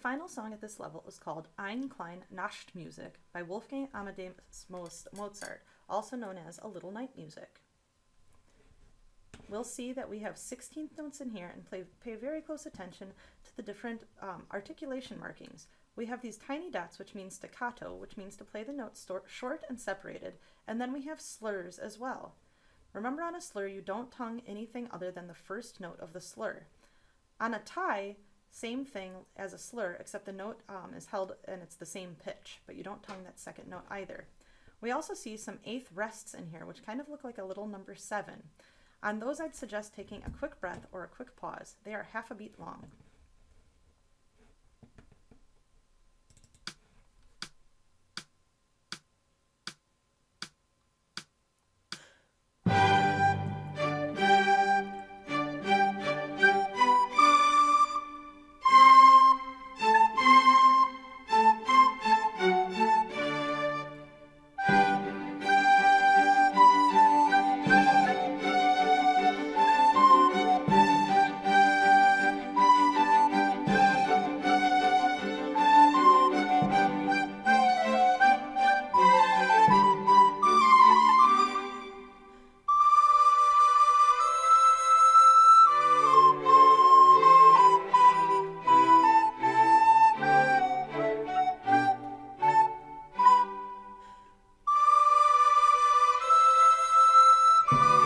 final song at this level is called Eine kleine Nachtmusik by Wolfgang Amadeus Mozart, also known as A Little Night Music. We'll see that we have 16th notes in here and play, pay very close attention to the different um, articulation markings. We have these tiny dots, which means staccato, which means to play the notes short and separated, and then we have slurs as well. Remember on a slur, you don't tongue anything other than the first note of the slur. On a tie, same thing as a slur, except the note um, is held and it's the same pitch, but you don't tongue that second note either. We also see some eighth rests in here, which kind of look like a little number seven. On those, I'd suggest taking a quick breath or a quick pause. They are half a beat long. You